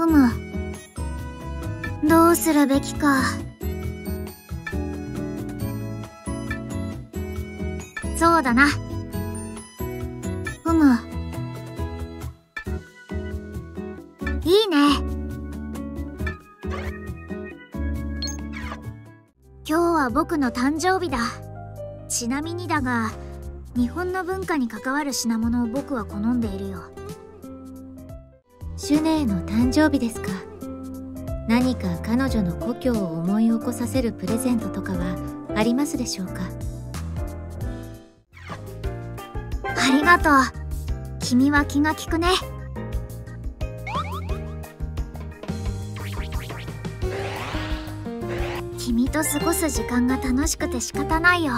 ふむ。どうするべきか。そうだな。ふむ。いいね。今日は僕の誕生日だ。ちなみにだが日本の文化に関わる品物を僕は好んでいるよ。シュネーの誕生日ですか。何か彼女の故郷を思い起こさせるプレゼントとかはありますでしょうか。ありがとう。君は気が利くね。君と過ごす時間が楽しくて仕方ないよ。